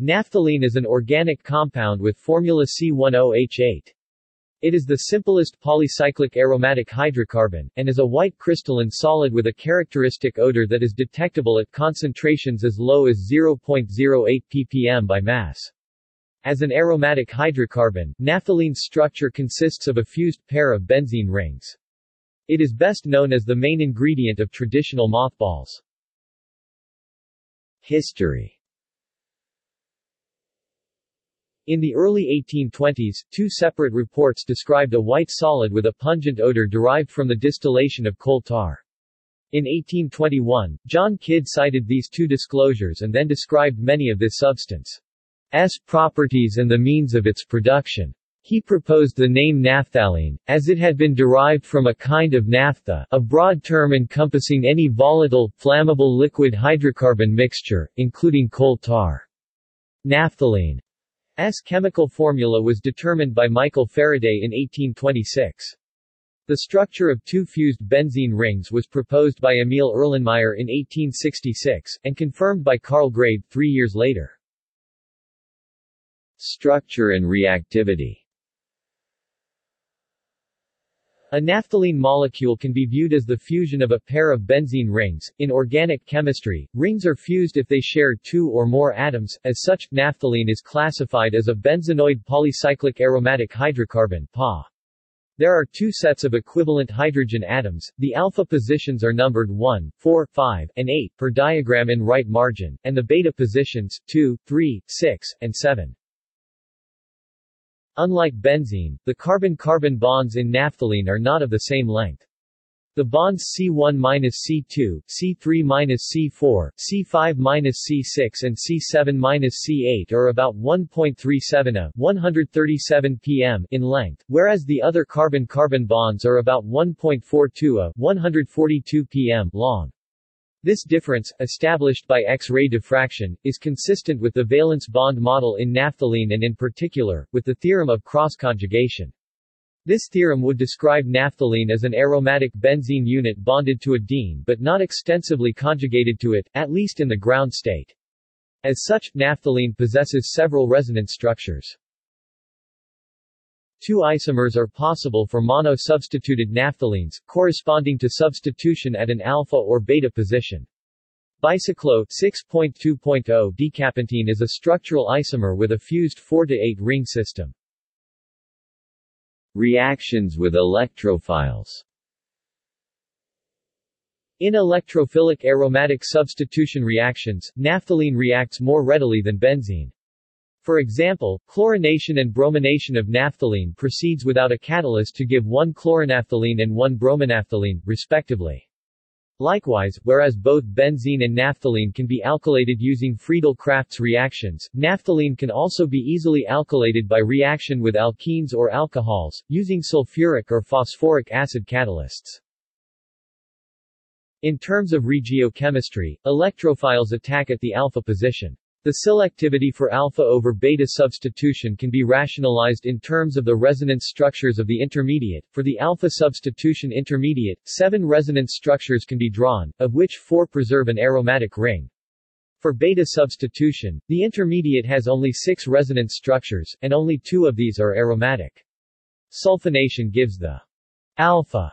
Naphthalene is an organic compound with formula C10H8. It is the simplest polycyclic aromatic hydrocarbon, and is a white crystalline solid with a characteristic odor that is detectable at concentrations as low as 0.08 ppm by mass. As an aromatic hydrocarbon, naphthalene's structure consists of a fused pair of benzene rings. It is best known as the main ingredient of traditional mothballs. History In the early 1820s, two separate reports described a white solid with a pungent odor derived from the distillation of coal tar. In 1821, John Kidd cited these two disclosures and then described many of this substance's properties and the means of its production. He proposed the name naphthalene, as it had been derived from a kind of naphtha, a broad term encompassing any volatile, flammable liquid hydrocarbon mixture, including coal tar. Naphthalene's chemical formula was determined by Michael Faraday in 1826. The structure of two fused benzene rings was proposed by Emil Erlenmeyer in 1866, and confirmed by Carl Gräbe three years later. Structure and reactivity A naphthalene molecule can be viewed as the fusion of a pair of benzene rings. In organic chemistry, rings are fused if they share two or more atoms. As such, naphthalene is classified as a benzenoid polycyclic aromatic hydrocarbon (PAH). There are two sets of equivalent hydrogen atoms. The alpha positions are numbered 1, 4, 5, and 8 per diagram in right margin, and the beta positions 2, 3, 6, and 7. Unlike benzene, the carbon-carbon bonds in naphthalene are not of the same length. The bonds C1-C2, C3-C4, C5-C6 and C7-C8 are about 1.37 a 137 pm in length, whereas the other carbon-carbon bonds are about 1.42 a 142 pm long. This difference, established by X-ray diffraction, is consistent with the valence bond model in naphthalene and in particular, with the theorem of cross-conjugation. This theorem would describe naphthalene as an aromatic benzene unit bonded to a diene but not extensively conjugated to it, at least in the ground state. As such, naphthalene possesses several resonance structures. Two isomers are possible for mono-substituted naphthalenes, corresponding to substitution at an alpha or beta position. Bicyclo 6.2.0 decapentene is a structural isomer with a fused 4-8 ring system. Reactions with electrophiles In electrophilic aromatic substitution reactions, naphthalene reacts more readily than benzene. For example, chlorination and bromination of naphthalene proceeds without a catalyst to give one chloronaphthalene and one bromonaphthalene, respectively. Likewise, whereas both benzene and naphthalene can be alkylated using Friedel-Crafts reactions, naphthalene can also be easily alkylated by reaction with alkenes or alcohols, using sulfuric or phosphoric acid catalysts. In terms of regiochemistry, electrophiles attack at the alpha position. The selectivity for alpha over beta substitution can be rationalized in terms of the resonance structures of the intermediate. For the alpha substitution intermediate, seven resonance structures can be drawn, of which four preserve an aromatic ring. For beta substitution, the intermediate has only six resonance structures, and only two of these are aromatic. Sulfonation gives the alpha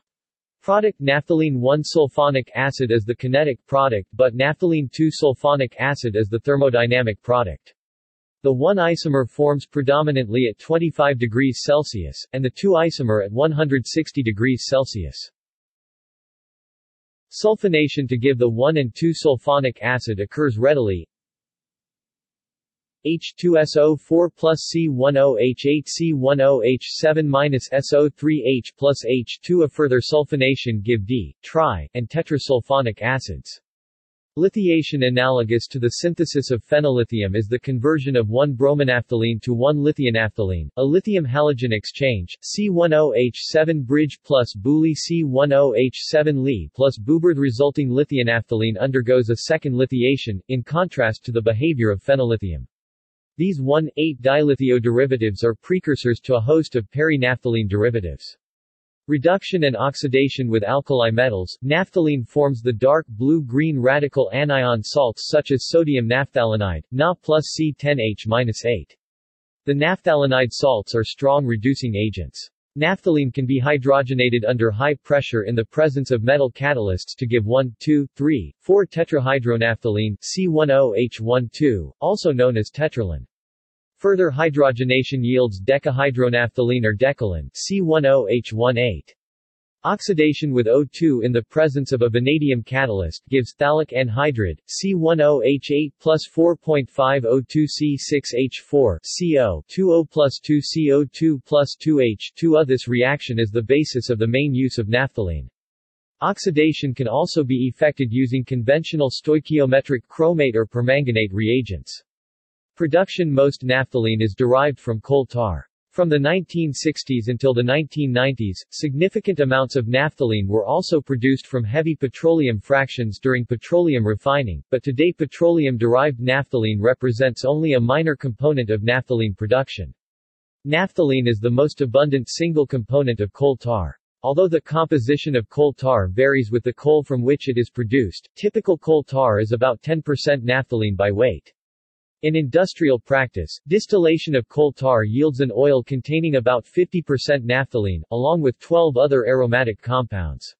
Product naphthalene 1-sulfonic acid is the kinetic product but naphthalene 2-sulfonic acid is the thermodynamic product. The 1 isomer forms predominantly at 25 degrees Celsius, and the 2 isomer at 160 degrees Celsius. Sulfonation to give the 1 and 2 sulfonic acid occurs readily, H2SO4 plus C10H8 C10H7 minus SO3H plus H2 A further sulfonation give di, tri, and tetrasulfonic acids. Lithiation analogous to the synthesis of phenyllithium is the conversion of 1-bromonaphthalene to 1-lithionaphthalene, a lithium-halogen exchange, C10H7 bridge plus BuLi C10H7 Li plus BuBr resulting lithionaphthalene undergoes a second lithiation, in contrast to the behavior of phenyllithium. These 1,8 dilithio derivatives are precursors to a host of peri-naphthalene derivatives. Reduction and oxidation with alkali metals, naphthalene forms the dark blue-green radical anion salts such as sodium naphthalenide, Na plus C10H-8. The naphthalenide salts are strong reducing agents. Naphthalene can be hydrogenated under high pressure in the presence of metal catalysts to give 1, 2, 3, 4 tetrahydronaphthalene C10H12, also known as tetralin. Further hydrogenation yields decahydronaphthalene or decalin C10H18. Oxidation with O2 in the presence of a vanadium catalyst gives phthalic anhydride, C10H8 plus 4.5O2C6H4 CO 2O plus 2CO2 plus 2H2O. This reaction is the basis of the main use of naphthalene. Oxidation can also be effected using conventional stoichiometric chromate or permanganate reagents. Production Most naphthalene is derived from coal tar. From the 1960s until the 1990s, significant amounts of naphthalene were also produced from heavy petroleum fractions during petroleum refining, but today petroleum-derived naphthalene represents only a minor component of naphthalene production. Naphthalene is the most abundant single component of coal tar. Although the composition of coal tar varies with the coal from which it is produced, typical coal tar is about 10% naphthalene by weight. In industrial practice, distillation of coal tar yields an oil containing about 50% naphthalene, along with 12 other aromatic compounds.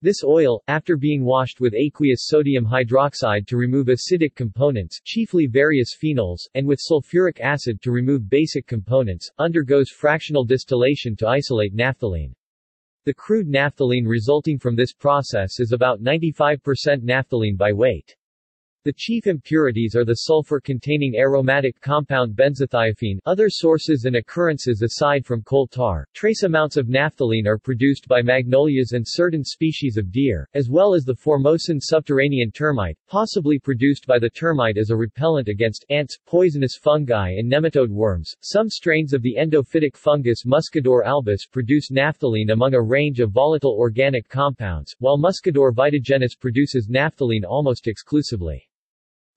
This oil, after being washed with aqueous sodium hydroxide to remove acidic components, chiefly various phenols, and with sulfuric acid to remove basic components, undergoes fractional distillation to isolate naphthalene. The crude naphthalene resulting from this process is about 95% naphthalene by weight. The chief impurities are the sulfur-containing aromatic compound benzothiophene other sources and occurrences aside from coal tar. Trace amounts of naphthalene are produced by magnolias and certain species of deer, as well as the Formosan subterranean termite, possibly produced by the termite as a repellent against ants, poisonous fungi and nematode worms. Some strains of the endophytic fungus Muscodor albus produce naphthalene among a range of volatile organic compounds, while Muscodor vitigenus produces naphthalene almost exclusively.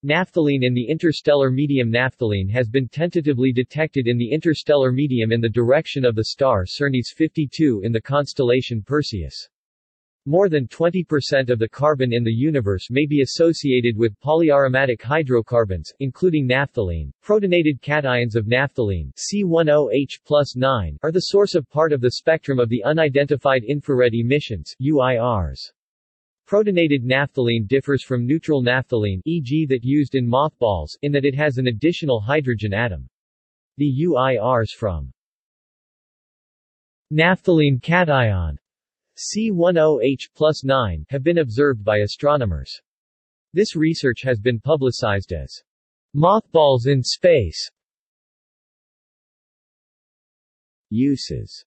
Naphthalene in the interstellar medium Naphthalene has been tentatively detected in the interstellar medium in the direction of the star Cernis 52 in the constellation Perseus. More than 20% of the carbon in the universe may be associated with polyaromatic hydrocarbons, including naphthalene. Protonated cations of naphthalene C10H plus 9 are the source of part of the spectrum of the unidentified infrared emissions UIRs. Protonated naphthalene differs from neutral naphthalene e.g. that used in mothballs in that it has an additional hydrogen atom. The UIRs from naphthalene cation C10H plus 9 have been observed by astronomers. This research has been publicized as mothballs in space. Uses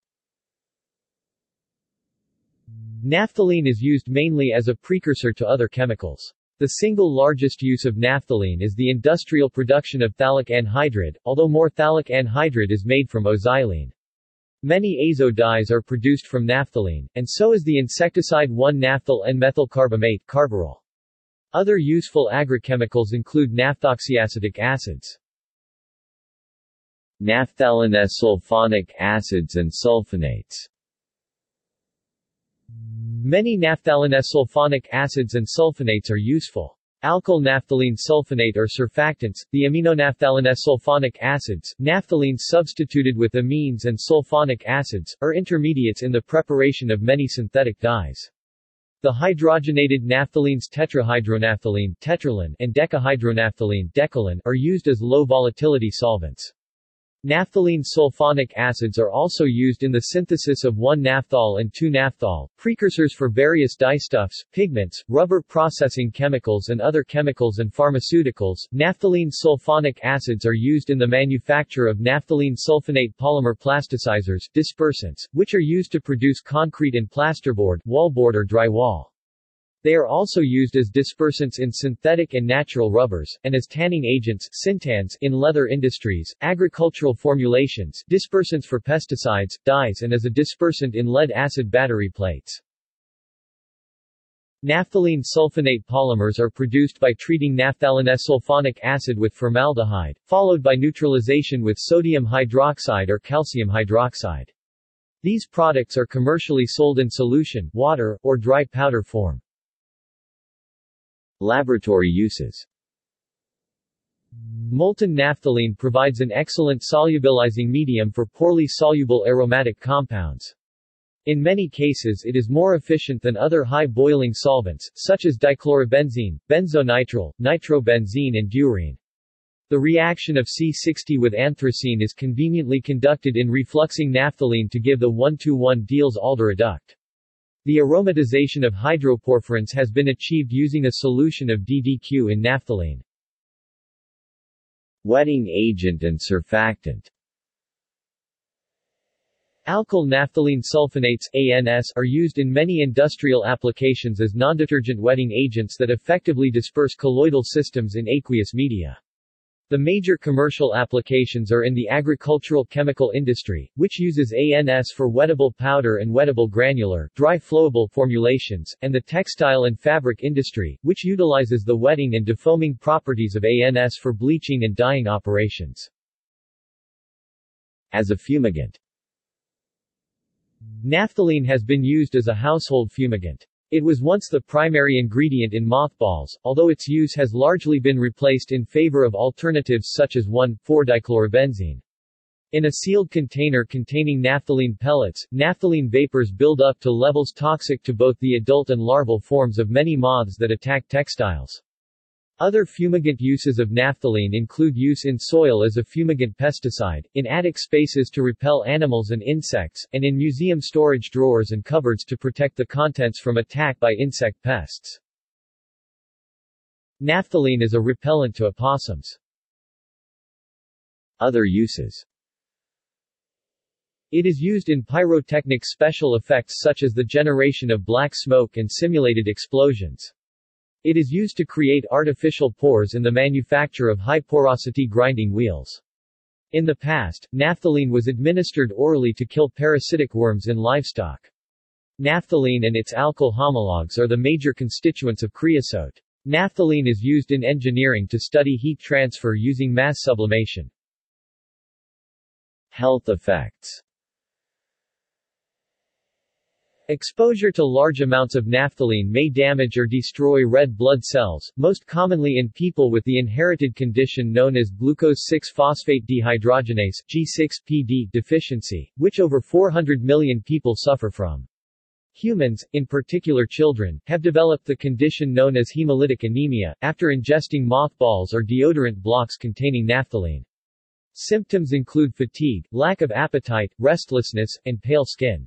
Naphthalene is used mainly as a precursor to other chemicals. The single largest use of naphthalene is the industrial production of phthalic anhydride, although more phthalic anhydride is made from O-xylene. Many azo dyes are produced from naphthalene, and so is the insecticide 1-naphthyl N-methyl carbamate carbaryl. Other useful agrochemicals include naphthoxyacetic acids. Naphthalene acids and sulfonates Many naphthalene-sulfonic acids and sulfonates are useful. Alkyl naphthalene sulfonate or surfactants, the aminonaphthalene-sulfonic acids, naphthalenes substituted with amines and sulfonic acids, are intermediates in the preparation of many synthetic dyes. The hydrogenated naphthalenes tetrahydronaphthalene tetralin and decahydronaphthalene decalin are used as low-volatility solvents. Naphthalene sulfonic acids are also used in the synthesis of 1-naphthol and 2-naphthol, precursors for various dyestuffs, pigments, rubber processing chemicals and other chemicals and pharmaceuticals. Naphthalene sulfonic acids are used in the manufacture of naphthalene sulfonate polymer plasticizers, dispersants, which are used to produce concrete and plasterboard, wallboard or drywall. They are also used as dispersants in synthetic and natural rubbers, and as tanning agents in leather industries, agricultural formulations, dispersants for pesticides, dyes and as a dispersant in lead-acid battery plates. Naphthalene sulfonate polymers are produced by treating naphthalene-sulfonic acid with formaldehyde, followed by neutralization with sodium hydroxide or calcium hydroxide. These products are commercially sold in solution, water, or dry powder form. Laboratory uses Molten naphthalene provides an excellent solubilizing medium for poorly soluble aromatic compounds. In many cases it is more efficient than other high-boiling solvents, such as dichlorobenzene, benzonitrile, nitrobenzene and durene. The reaction of C60 with anthracene is conveniently conducted in refluxing naphthalene to give the 1-to-1 Diels-Alder adduct. The aromatization of hydroporphyrins has been achieved using a solution of DDQ in naphthalene. Wetting agent and surfactant Alkyl naphthalene sulfonates ANS are used in many industrial applications as non-detergent wetting agents that effectively disperse colloidal systems in aqueous media. The major commercial applications are in the agricultural chemical industry, which uses ANS for wettable powder and wettable granular, dry flowable formulations, and the textile and fabric industry, which utilizes the wetting and defoaming properties of ANS for bleaching and dyeing operations. As a fumigant Naphthalene has been used as a household fumigant. It was once the primary ingredient in mothballs, although its use has largely been replaced in favor of alternatives such as 1,4-dichlorobenzene. In a sealed container containing naphthalene pellets, naphthalene vapors build up to levels toxic to both the adult and larval forms of many moths that attack textiles. Other fumigant uses of naphthalene include use in soil as a fumigant pesticide, in attic spaces to repel animals and insects, and in museum storage drawers and cupboards to protect the contents from attack by insect pests. Naphthalene is a repellent to opossums. Other uses It is used in pyrotechnic special effects such as the generation of black smoke and simulated explosions. It is used to create artificial pores in the manufacture of high-porosity grinding wheels. In the past, naphthalene was administered orally to kill parasitic worms in livestock. Naphthalene and its alkyl homologs are the major constituents of creosote. Naphthalene is used in engineering to study heat transfer using mass sublimation. Health effects Exposure to large amounts of naphthalene may damage or destroy red blood cells, most commonly in people with the inherited condition known as glucose 6-phosphate dehydrogenase G6PD deficiency, which over 400 million people suffer from. Humans, in particular children, have developed the condition known as hemolytic anemia, after ingesting mothballs or deodorant blocks containing naphthalene. Symptoms include fatigue, lack of appetite, restlessness, and pale skin.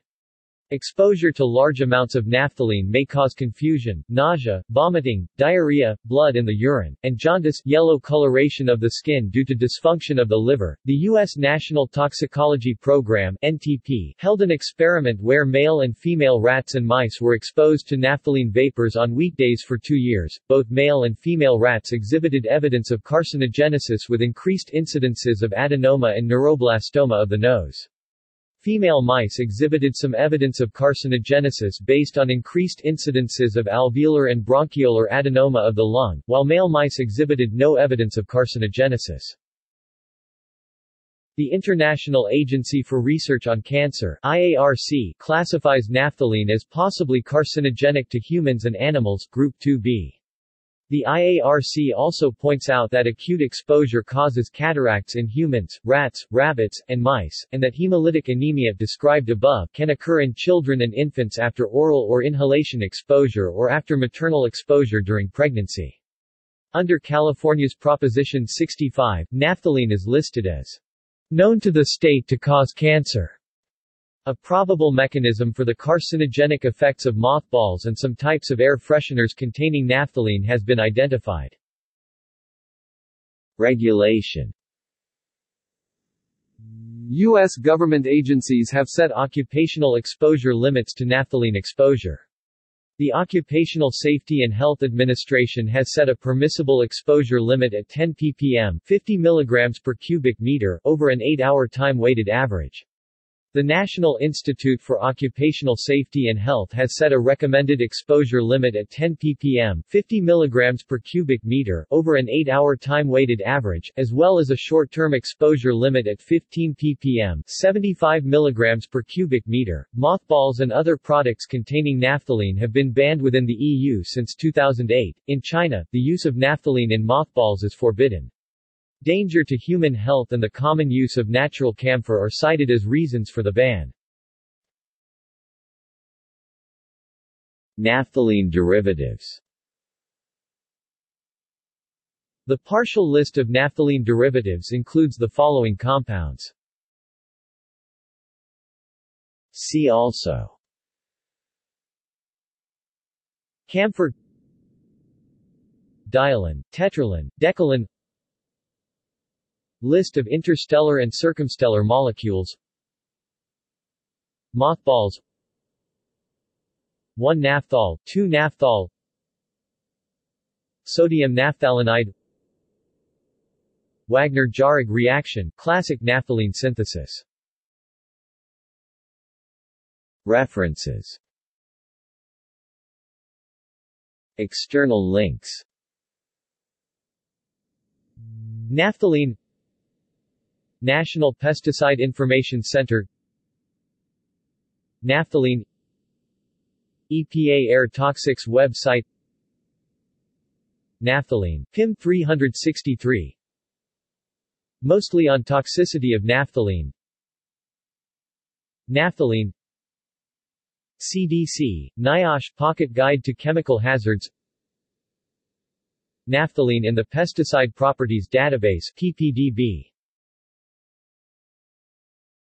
Exposure to large amounts of naphthalene may cause confusion, nausea, vomiting, diarrhea, blood in the urine, and jaundice yellow coloration of the skin due to dysfunction of the liver. The U.S. National Toxicology Program NTP, held an experiment where male and female rats and mice were exposed to naphthalene vapors on weekdays for two years. Both male and female rats exhibited evidence of carcinogenesis with increased incidences of adenoma and neuroblastoma of the nose. Female mice exhibited some evidence of carcinogenesis based on increased incidences of alveolar and bronchiolar adenoma of the lung, while male mice exhibited no evidence of carcinogenesis. The International Agency for Research on Cancer IARC classifies naphthalene as possibly carcinogenic to humans and animals, Group 2b. The IARC also points out that acute exposure causes cataracts in humans, rats, rabbits, and mice, and that hemolytic anemia described above can occur in children and infants after oral or inhalation exposure or after maternal exposure during pregnancy. Under California's Proposition 65, naphthalene is listed as known to the state to cause cancer. A probable mechanism for the carcinogenic effects of mothballs and some types of air fresheners containing naphthalene has been identified. Regulation U.S. government agencies have set occupational exposure limits to naphthalene exposure. The Occupational Safety and Health Administration has set a permissible exposure limit at 10 ppm 50 mg per cubic meter over an 8-hour time-weighted average. The National Institute for Occupational Safety and Health has set a recommended exposure limit at 10 ppm 50 mg per cubic meter over an 8-hour time-weighted average, as well as a short-term exposure limit at 15 ppm 75 mg per cubic meter. Mothballs and other products containing naphthalene have been banned within the EU since 2008. In China, the use of naphthalene in mothballs is forbidden. Danger to human health and the common use of natural camphor are cited as reasons for the ban. Naphthalene derivatives The partial list of naphthalene derivatives includes the following compounds. See also Camphor Dialin, tetralin, decalin List of interstellar and circumstellar molecules. Mothballs. 1 naphthol, 2 naphthol Sodium naphthalenide. Wagner-Jauregg reaction, classic naphthalene synthesis. References. External links. Naphthalene National Pesticide Information Center. Naphthalene. EPA Air Toxics website. Naphthalene, PIM 363 Mostly on toxicity of naphthalene. Naphthalene. CDC, NIOSH Pocket Guide to Chemical Hazards. Naphthalene in the Pesticide Properties Database PPDB